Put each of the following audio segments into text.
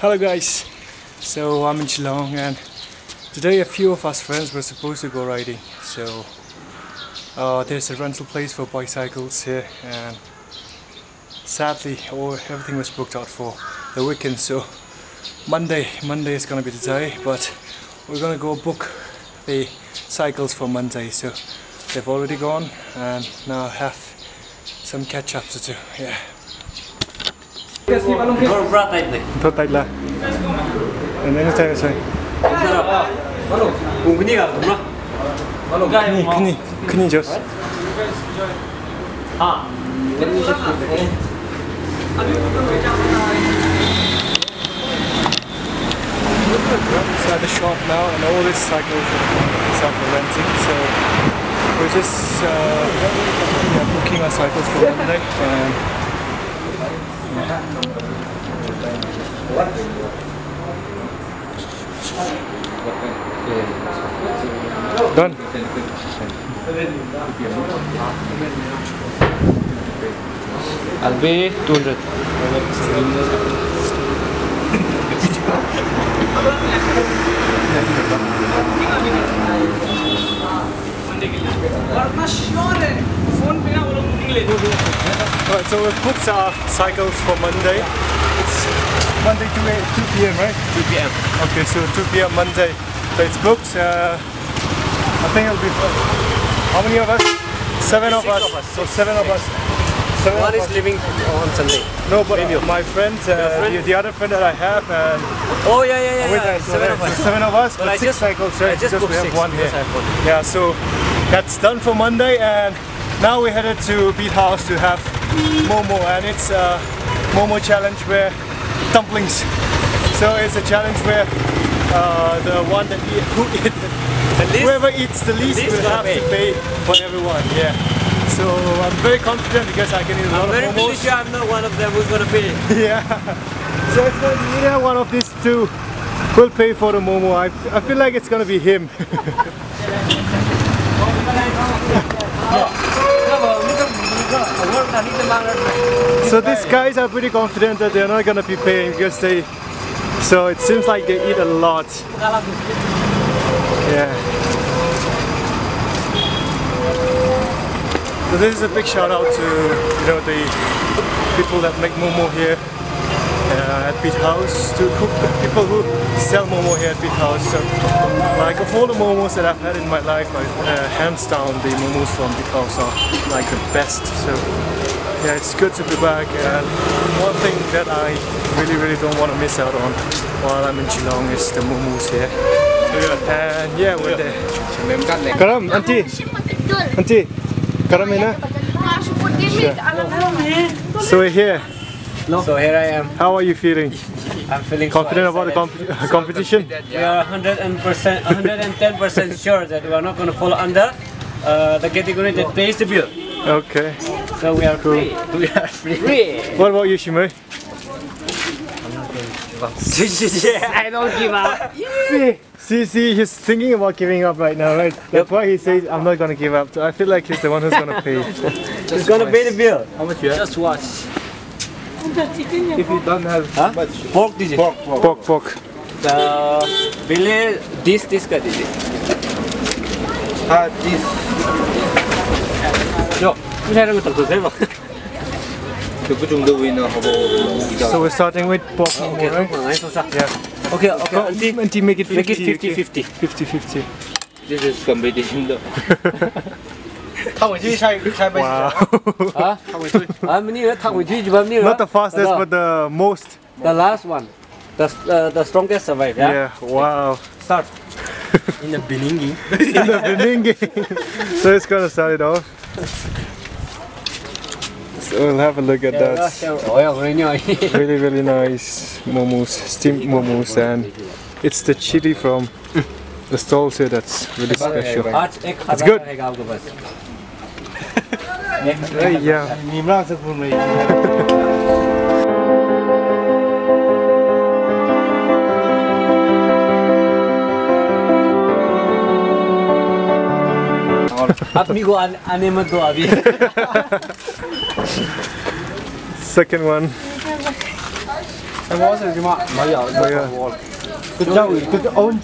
Hello guys, so I'm in Shillong and today a few of us friends were supposed to go riding. So uh, there's a rental place for bicycles here and sadly all, everything was booked out for the weekend. So Monday, Monday is gonna be the day but we're gonna go book the cycles for Monday. So they've already gone and now I have some catch up to do, yeah. More berat naik nih. Thôi tay là And then it's? Kni, kni, kni just À. inside the shop now and all these cycles is up for renting so we're just uh, yeah, booking our cycles for Monday. And Don? Albi, tunjuk. Thank you. Done I'll be 200. Alright, so we've booked our cycles for Monday. It's Monday 2, a- 2 p.m. right? 2 p.m. Okay, so 2 p.m. Monday. So it's booked. Uh, I think it'll be fun. How many of us? Seven of Six us. of us, So six, seven of us. Seven One of is us. leaving on Sunday. No, but Maybe. my friend, uh, friend? The, the other friend that I have, and Oh yeah yeah yeah. with yeah. us. So Seven of us. seven of us, But but I six just- cycles, I right? just booked we have six one here. I have one. Yeah, so that's done for Monday, and now we're headed to Beat House to have Momo, and it's a Momo challenge where dumplings. So it's a challenge where uh, the one that eat, who eat, The least- whoever eats the least least will have to pay for everyone. Yeah. So I'm very confident because I can eat a lot I'm very pretty sure I'm not one of them who's gonna pay. Yeah. So it's gonna be either one of these two will pay for the Momo. I, I feel like it's gonna be him. so these guys are pretty confident that they're not gonna be paying because they so it seems like they eat a lot. Yeah. So this is a big shout out to you know the people that make Momo here uh, at Beat House, to cook, people who sell Momo here at Beat House. So, like of all the Momos that I've had in my life, like, uh, hands down the Momos from Beat House are like the best. So yeah, it's good to be back. And one thing that I really, really don't want to miss out on while I'm in Shillong is the Momos here. And yeah, we're there. Karam, auntie, auntie, karam ina. So we're here. So here I am. How are you feeling? I'm feeling Confident so about the excited. comp- competition? We are 100%, 110% sure that we are not going to fall under uh, the category that pays the bill. Okay. So we are free. We are free. What about you, Shimei? I'm not going to give up. I don't give up. See, see, he's thinking about giving up right now, right? That's why he says, I'm not gonna give up. So I feel like he's the one who's gonna pay. He's going to pay the bill. How much you have? Just watch. If you don't have Huh? Pork did you? pork, pork. Pok, pok. The Billy, this, this guy did it. Uh, this habo So we're starting with pok, Okay, right? không phải sao sao. Yeah. Okay, okay, auntie. Auntie, make it 50 Make it okay? 50-50. 50 50. This is competition though. Wow. Hả? À, mình đi nữa, thằng mình đi chụp mình đi nữa. Not the fastest, but the most. The last one. The, uh, the strongest survive, yeah? Yeah, wow. Start. In the biningi. In the biningi. so it's gonna start it off. So we'll have a look at that. really, really nice momos, steamed momos, and it's the chili from the stalls here that's really special. It's good. yeah. अपनी को आने मत दो अभी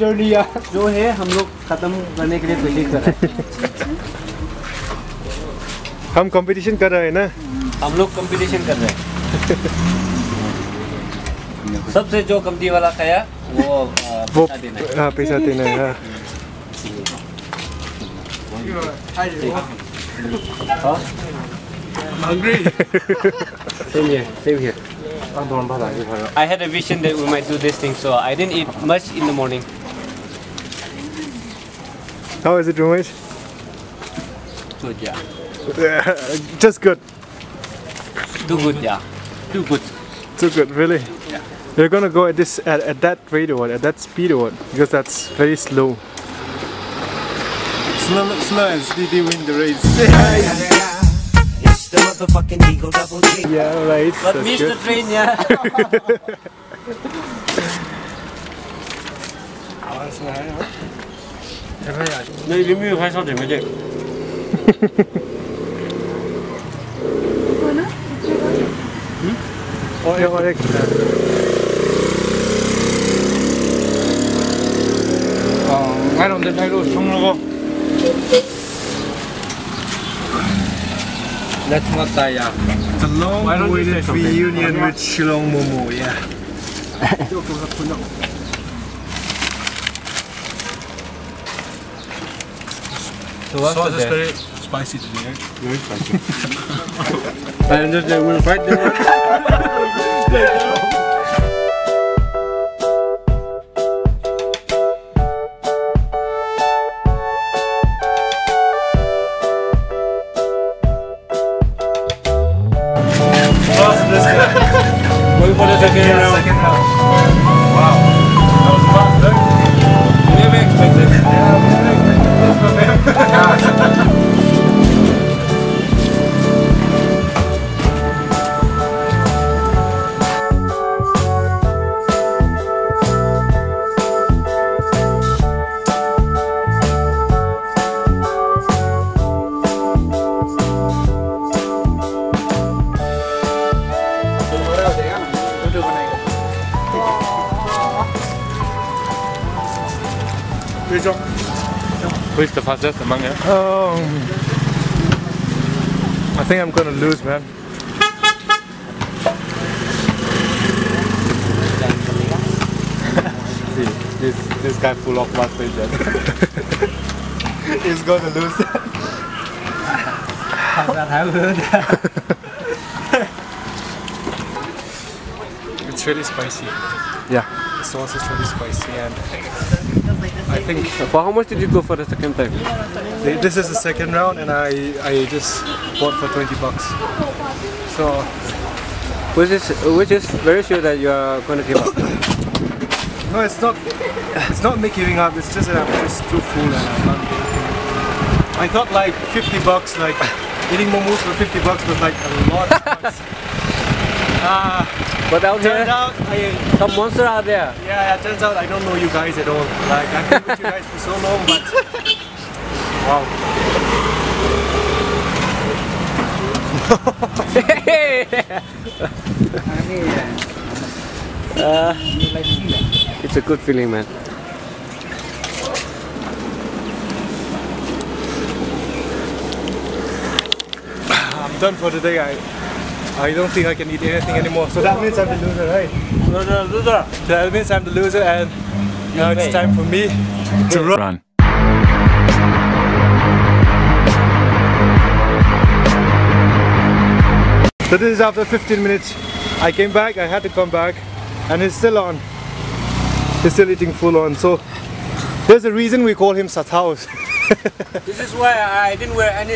journey ah. जो है हम लोग खत्म करने के लिए कोशिश कर रहे हैं हम कंपटीशन कर रहे हैं ना हम लोग कंपटीशन कर रहे हैं। सबसे जो कमती वाला खाया वो अ, वो पैसा देना है। How? I'm hungry. same here, same here. I had a vision that we might do this thing, so I didn't eat much in the morning. How is it, roommate? Good, yeah. yeah just good. Too good, yeah. Too good. Too good, really? Yeah. You're gonna go at this at, at that rate or at that speed or because that's very slow. Slow, slow and steady win the race It's the motherfucking Eagle Double G. Yeah right But that's missed the train, yeah. Đây cái mưu hay sao để mới được? Oh, yeah, correct. 어, ngay đồng tiền thay luôn, không nó không? Let's not die, yeah. It's a long Why don't you say awaited reunion with Shillong Momo, yeah. So what's Sauce the is best? very spicy today, right? And just they will fight them. fastest among you? Um, I think I'm gonna lose, man. See, this this guy full of frustration. He's gonna lose. How that happened? It's really spicy. Yeah. Sauce is really spicy, and I think For how much did you go for the second time? this is the second round, and I I just bought for 20 bucks. So Which is which is very sure that you are going to give up. no, it's not. It's not me giving up. It's just that I'm just too full, and I'm not. I thought like 50 bucks, like eating momos for 50 bucks was like a lot. Of bucks. Ah, But out turned here, out I some monster out there. Yeah, it turns out I don't know you guys at all. Like I've been with you guys for so long, but wow. Uh, it's a good feeling, man. I'm done for the day. I I don't think I can eat anything anymore. So that means I'm the loser, right? Loser, loser. That means I'm the loser, and now it's time for me to run. Run. So this is after 15 minutes. I came back. I had to come back, and he's still on. He's still eating full on. So there's a reason we call him Sathaus. This is why I didn't wear any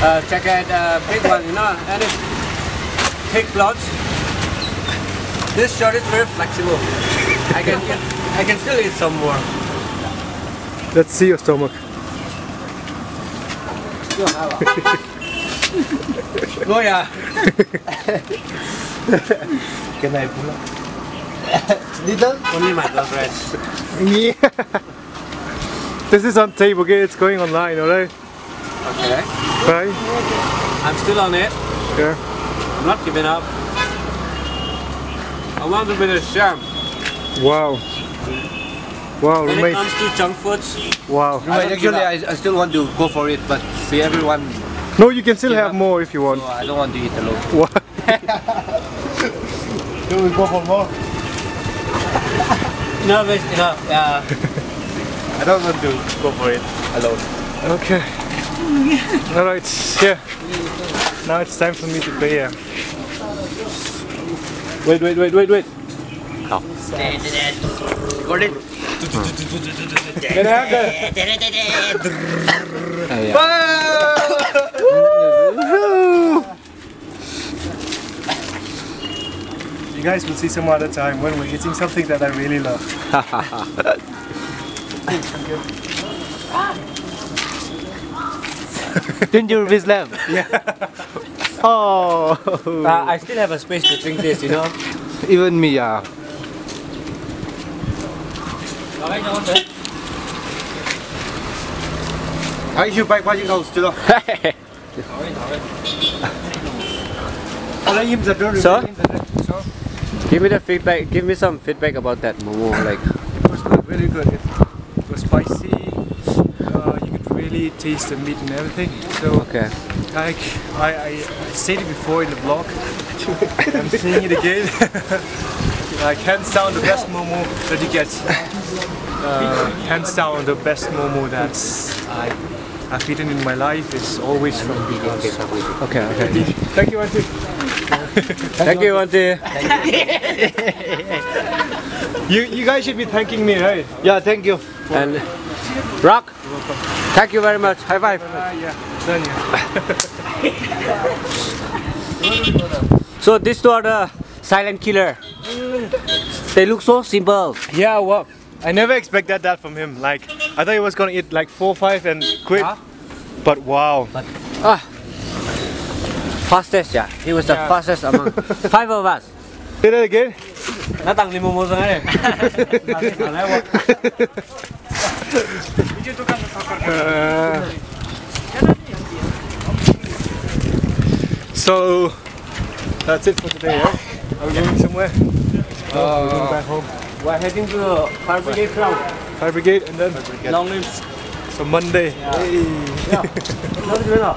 uh, jacket, uh, big one, you know, any thick clothes. This shirt is very flexible. I can I can still eat some more. Let's see your stomach. Oh yeah. can I pull là Little Only my girlfriend. Yeah. This is on table. okay? It's going online, alright? Okay. Right? I'm still on it. Yeah. I'm not giving up. I I want to be the champ. Wow. Wow, When it comes to junk foods, Wow. Right, actually, I, I still want to go for it, but see everyone, No, you can still have up. more if you want. so I don't want to eat alone. What? Do we go for more? enough is enough. Yeah. I don't want to go for it alone. Okay. Alright, yeah. Now it's time for me to pay. Yeah. Wait, wait, wait, wait, wait. Got it? Can I have the... You guys will see some other time when we're eating something that I really love. Didn't you miss them? Yeah. Oh. Uh, I still have a space to drink this, you know. Even me, yeah. Hãy chịu bay qua những cầu chưa? Lấy im giật rồi. Sir? Give me the feedback. Give me some feedback about that momo. Like, It was good, really good. It was spicy. Uh, you could really taste the meat and everything. So, okay. like, I, I, I said it before in the vlog. I'm saying it again. like, hands down, the best momo that you get. Uh, hands down, the best momo that's I, I've eaten in my life is always from Big Okay. Okay. Thank you, Auntie. Thank you, Auntie. You, you guys should be thanking me, right? Yeah, thank you. And Rock. Thank you very much. High five. Ah, yeah. So these two are the silent killer. They look so simple. Yeah, well, I never expected that from him. Like, I thought he was gonna eat like four, five, and quit. Huh? But wow, Fastest, yeah. He was the fastest among five of us. did it again. Nó tăng đi momo sang này. Uh, so that's it for today, right? Are we going somewhere? Oh, we're going back home. We're heading to the fire brigade ground. Fire brigade, and then brigade. Long live. so Monday. Hey. Đi bên nào?